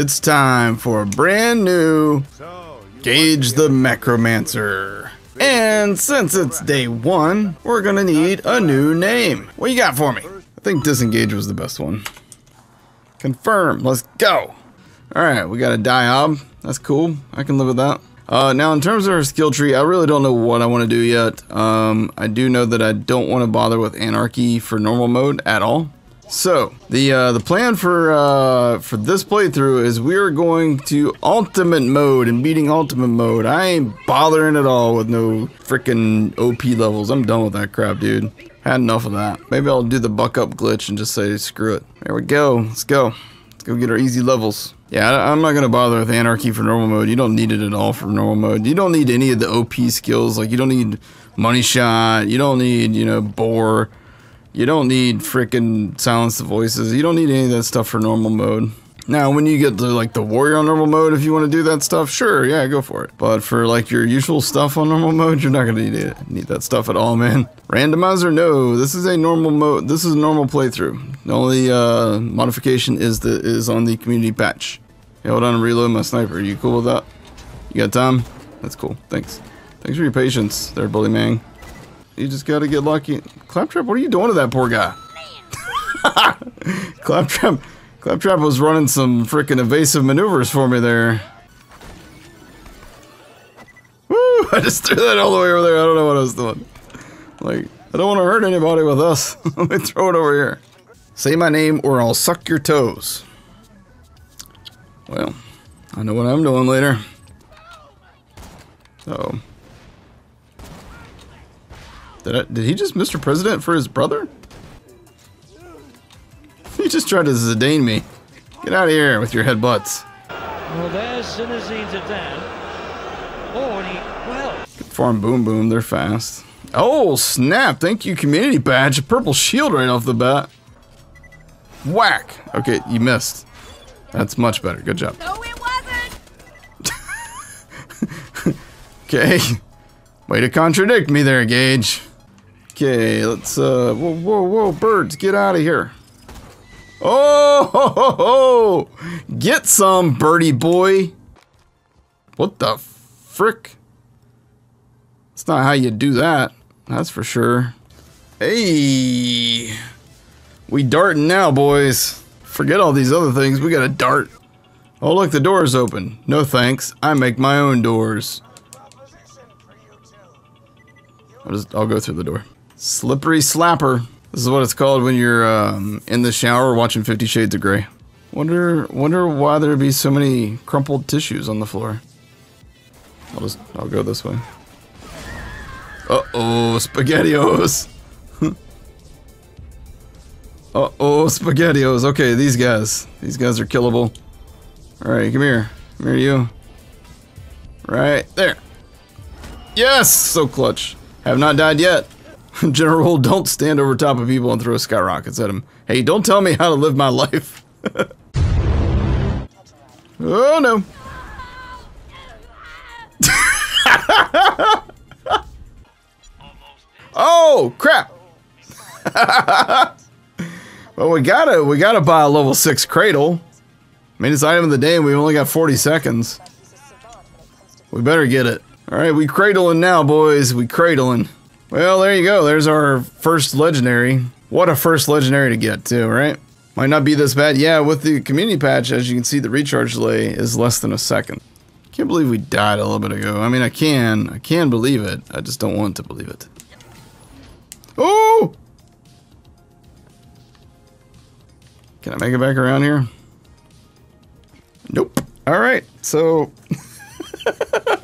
It's time for a brand new Gaige the Mechromancer. And since it's day one, we're gonna need a new name. What you got for me? I think Disengage was the best one. Confirm, let's go. All right, we got a Diob. That's cool, I can live with that. Uh, now, in terms of our skill tree, I really don't know what I want to do yet. Um, I do know that I don't want to bother with Anarchy for normal mode at all. So the uh, the plan for uh, for this playthrough is we are going to ultimate mode and beating ultimate mode. I ain't bothering at all with no freaking OP levels. I'm done with that crap, dude. Had enough of that. Maybe I'll do the buck up glitch and just say screw it. There we go. Let's go. Let's go get our easy levels. Yeah, I, I'm not gonna bother with anarchy for normal mode. You don't need it at all for normal mode. You don't need any of the OP skills. Like you don't need money shot. You don't need you know bore. You don't need freaking silence the voices. You don't need any of that stuff for normal mode. Now, when you get to like the warrior on normal mode, if you want to do that stuff, sure, yeah, go for it. But for like your usual stuff on normal mode, you're not gonna need it. Need that stuff at all, man. Randomizer, no. This is a normal mode. This is a normal playthrough. The only uh, modification is the is on the community patch. Hey, hold on reload my sniper. Are you cool with that? You got time? That's cool. Thanks. Thanks for your patience, there, bully man. You just gotta get lucky. Claptrap, what are you doing to that poor guy? Claptrap, Claptrap was running some freaking evasive maneuvers for me there. Woo! I just threw that all the way over there. I don't know what I was doing. Like, I don't want to hurt anybody with us. Let me throw it over here. Say my name or I'll suck your toes. Well, I know what I'm doing later. Uh oh. Did, I, did he just Mr. President for his brother? He just tried to Zidane me. Get out of here with your headbutts. Well, there's Zinedine Zidane. Oh, and he, well. Farm Boom Boom, they're fast. Oh, snap. Thank you, community badge. A purple shield right off the bat. Whack. Okay, you missed. That's much better. Good job. No, it wasn't. Okay. Way to contradict me there, Gaige. Okay, let's, uh, whoa, whoa, whoa, birds, get out of here. Oh, ho, ho, ho. get some, birdie boy. What the frick? That's not how you do that. That's for sure. Hey, we darting now, boys. Forget all these other things. We got a dart. Oh, look, the door's open. No thanks. I make my own doors. I'll just I'll go through the door. Slippery slapper. This is what it's called when you're um, in the shower watching Fifty Shades of Grey. Wonder wonder why there'd be so many crumpled tissues on the floor. I'll just I'll go this way. Uh oh, spaghettios. uh oh, spaghettios. Okay, these guys. These guys are killable. Alright, come here. Come here, you. Right there. Yes! So clutch. Have not died yet. General, rule, don't stand over top of people and throw skyrockets at them. Hey, don't tell me how to live my life. oh no. oh crap. well, we gotta we gotta buy a level six cradle. I mean, it's item of the day, and we only got 40 seconds. We better get it. All right, we cradling now, boys. We cradling. Well, there you go. There's our first legendary. What a first legendary to get, too, right? Might not be this bad. Yeah, with the community patch, as you can see, the recharge delay is less than a second. Can't believe we died a little bit ago. I mean, I can. I can believe it. I just don't want to believe it. Oh! Can I make it back around here? Nope. All right, so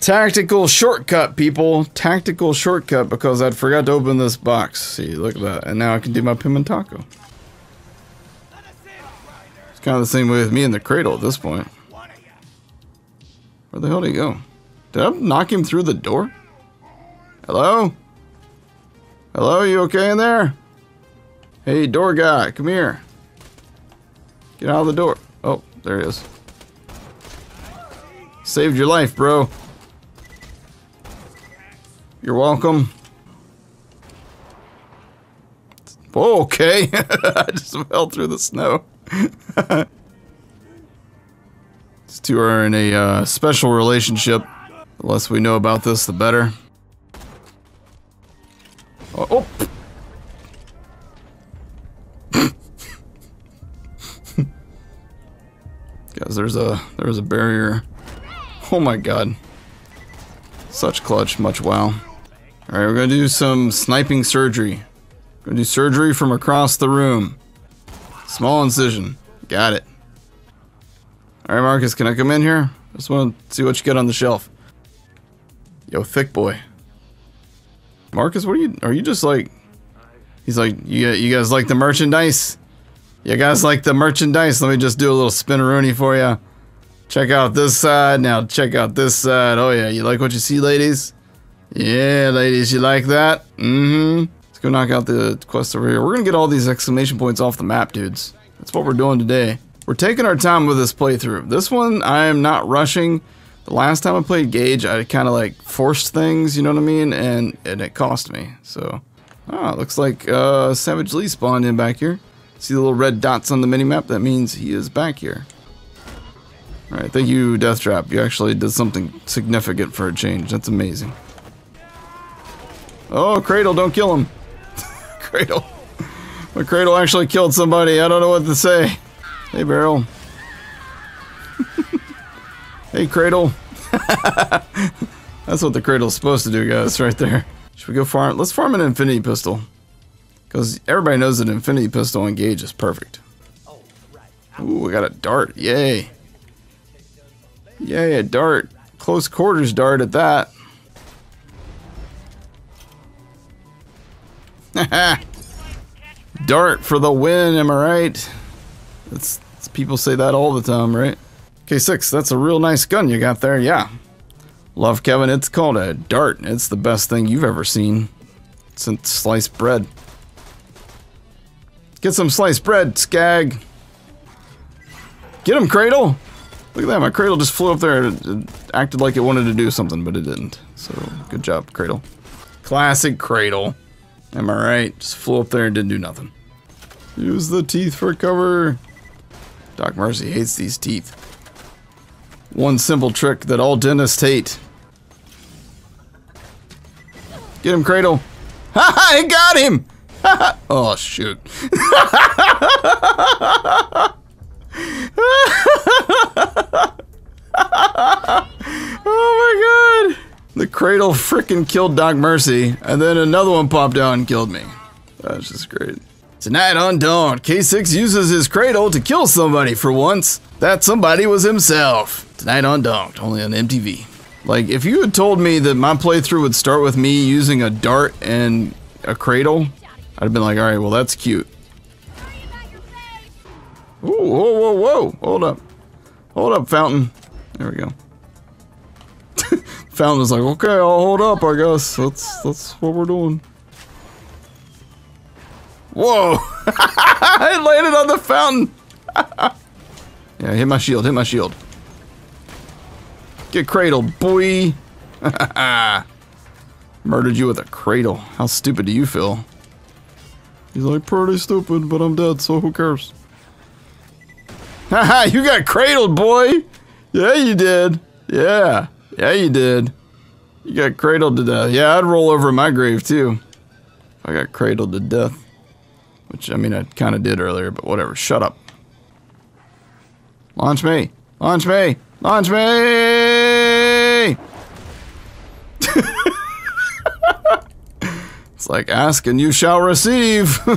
tactical shortcut, people. Tactical shortcut because I forgot to open this box. See, look at that, and now I can do my Pimentaco. It's kind of the same way with me in the cradle at this point. Where the hell did he go? Did I knock him through the door? Hello? Hello, you okay in there? Hey, door guy, come here. Get out of the door. Oh, there he is. Saved your life, bro. You're welcome. Okay. I just fell through the snow. These two are in a uh, special relationship. The less we know about this, the better. Oh, oh. Guys, there's a there's a barrier. Oh my god. Such clutch, much wow. Alright, we're gonna do some sniping surgery. We're Gonna do surgery from across the room. Small incision. Got it. Alright, Marcus, can I come in here? Just wanna see what you got on the shelf. Yo, thick boy. Marcus, what are you are you just like He's like, you, you guys like the merchandise? You guys like the merchandise? Let me just do a little spinneroonie for you. Check out this side. Now check out this side. Oh yeah, you like what you see, ladies? Yeah, ladies, you like that? Mm-hmm. Let's go knock out the quest over here. We're gonna get all these exclamation points off the map, dudes. That's what we're doing today. We're taking our time with this playthrough. This one, I am not rushing. The last time I played Gaige, I kind of like forced things, you know what I mean? And, and it cost me, so... Ah, looks like uh, Savage Lee spawned in back here. See the little red dots on the minimap? That means he is back here. Alright, thank you, Deathtrap. You actually did something significant for a change. That's amazing. Oh, Cradle, don't kill him. Cradle. My Cradle actually killed somebody. I don't know what to say. Hey, Barrel. hey, Cradle. That's what the Cradle's supposed to do, guys, right there. Should we go farm? Let's farm an Infinity Pistol. Because everybody knows that Infinity Pistol engage is perfect. Ooh, we got a dart. Yay. Yay, a dart. Close quarters dart at that. dart for the win, am I right? That's, that's, people say that all the time, right? K6, that's a real nice gun you got there, yeah. Love, Kevin, it's called a dart. It's the best thing you've ever seen since sliced bread. Get some sliced bread, Skag. Get him, Cradle! Look at that, my Cradle just flew up there and acted like it wanted to do something, but it didn't. So, good job, Cradle. Classic Cradle. Am I right? Just flew up there and didn't do nothing. Use the teeth for cover. Doc Mercy hates these teeth. One simple trick that all dentists hate. Get him, Cradle. Ha ha! I got him! oh, shoot. oh my god! The Cradle frickin' killed Doc Mercy, and then another one popped out and killed me. That's just great. Tonight on Dawn, K6 uses his Cradle to kill somebody for once. That somebody was himself. Tonight on Dawn, only on MTV. Like, if you had told me that my playthrough would start with me using a dart and a cradle, I'd have been like, alright, well, that's cute. Ooh, whoa, whoa, whoa. Hold up. Hold up, Fountain. There we go. Was like, okay, I'll hold up, I guess. That's, that's what we're doing. Whoa! I landed on the fountain! yeah, hit my shield, hit my shield. Get cradled, boy! Murdered you with a cradle. How stupid do you feel? He's like, pretty stupid, but I'm dead, so who cares? Haha, you got cradled, boy! Yeah, you did. Yeah. Yeah, you did. You got cradled to death. Yeah, I'd roll over my grave, too. I got cradled to death. Which, I mean, I kind of did earlier, but whatever. Shut up. Launch me! Launch me! Launch me! it's like ask and you shall receive.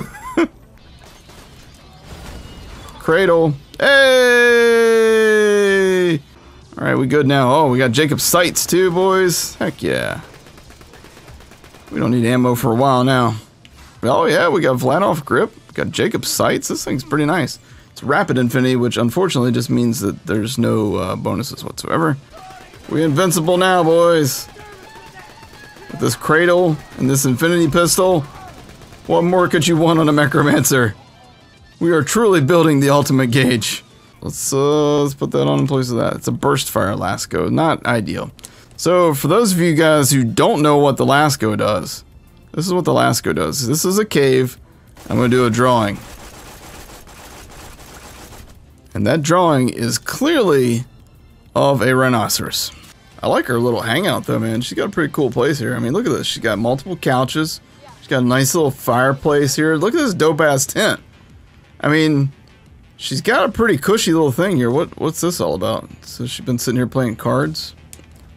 Cradle. Hey! Alright, we good now. Oh, we got Jakobs sights too, boys. Heck yeah. We don't need ammo for a while now. Oh yeah, we got Vladoff grip. We got Jakobs sights. This thing's pretty nice. It's rapid infinity, which unfortunately just means that there's no uh, bonuses whatsoever. We invincible now, boys. With this cradle and this infinity pistol, what more could you want on a Mechromancer? We are truly building the ultimate Gaige. Let's uh, let's put that on in place of that. It's a burst fire Lascaux, not ideal. So for those of you guys who don't know what the Lascaux does, this is what the Lascaux does. This is a cave. I'm gonna do a drawing. And that drawing is clearly of a rhinoceros. I like her little hangout though, man. She's got a pretty cool place here. I mean, look at this. She's got multiple couches. She's got a nice little fireplace here. Look at this dope ass tent. I mean, she's got a pretty cushy little thing here. What what's this all about? So she's been sitting here playing cards.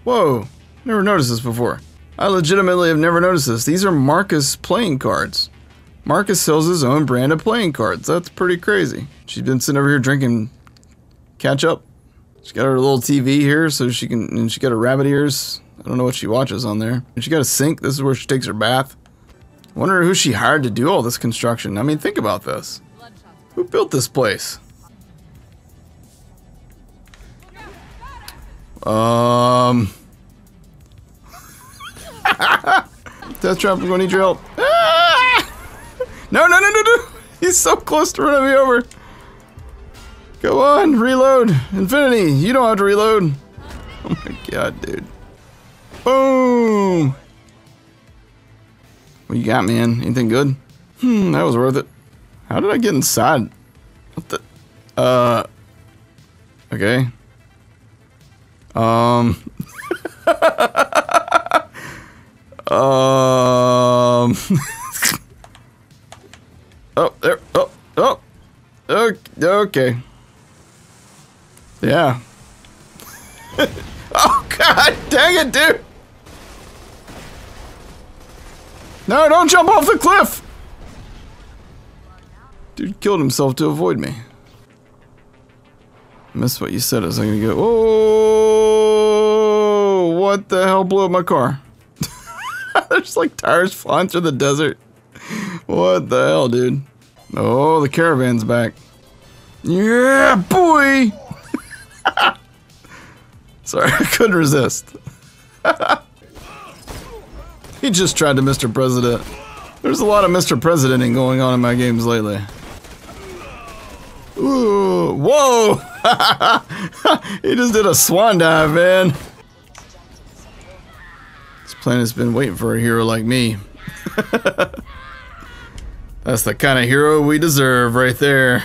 Whoa, never noticed this before. I legitimately have never noticed this. These are Marcus playing cards. Marcus sells his own brand of playing cards. That's pretty crazy. She's been sitting over here drinking catch up. She got her little TV here so she can, and she got her rabbit ears. I don't know what she watches on there. And she got a sink. This is where she takes her bath. Wonder who she hired to do all this construction. I mean, think about this. Who built this place? Um. Death Trap, I'm gonna need your help. No, no, no, no, no! He's so close to running me over. Go on, reload. Infinity, you don't have to reload. Oh my god, dude. Boom! What you got, man? Anything good? Hmm, that was worth it. How did I get inside? What the? Uh. Okay. Um. um. oh, there. Oh, oh. Okay. Yeah. oh, god dang it, dude. No, don't jump off the cliff. Dude killed himself to avoid me. Missed what you said. I was gonna go. Oh, what the hell blew up my car? There's like tires flying through the desert. What the hell, dude? Oh, the caravan's back. Yeah, boy. Sorry, I couldn't resist. he just tried to Mr. President. There's a lot of Mr. Presidenting going on in my games lately. Ooh, whoa! he just did a swan dive, man. This planet's been waiting for a hero like me. That's the kind of hero we deserve right there.